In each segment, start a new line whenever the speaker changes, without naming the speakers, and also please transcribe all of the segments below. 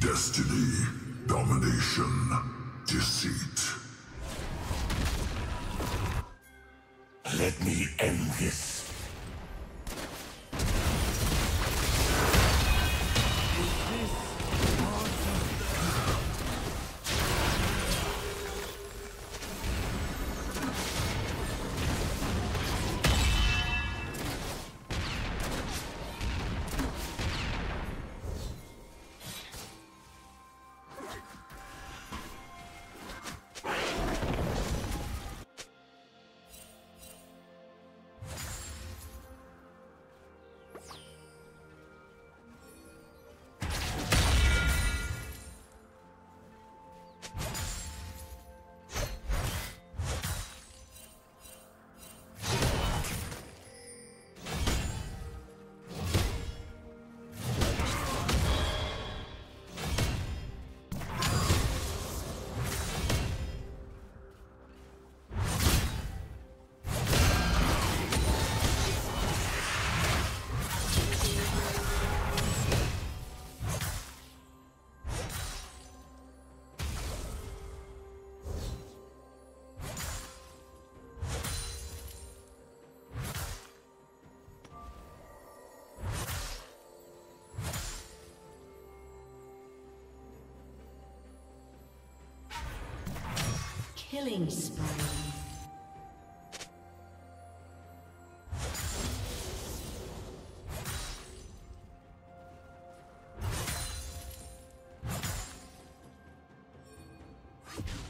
Destiny, domination, deceit. Let me end this.
Killing spree. you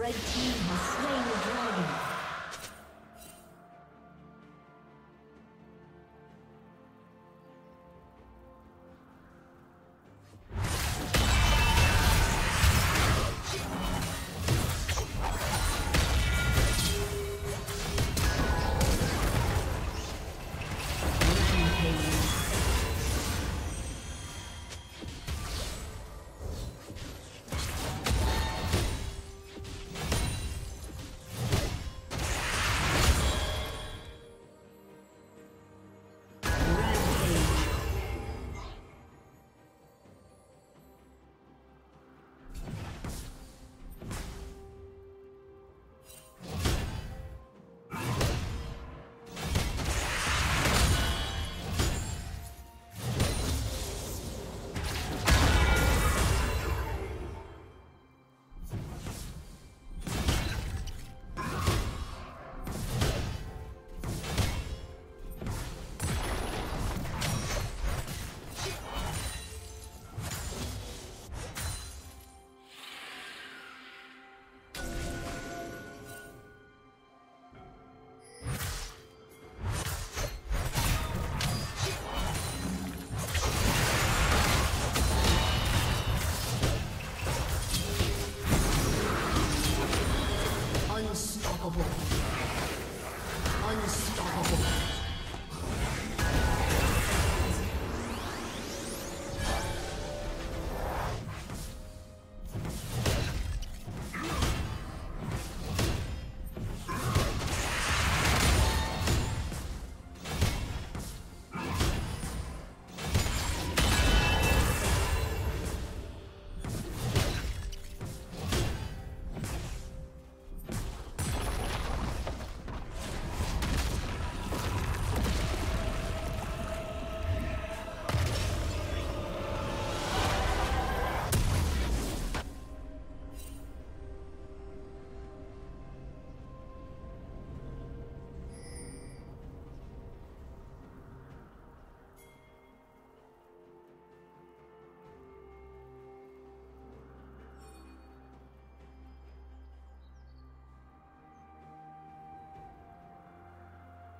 Red team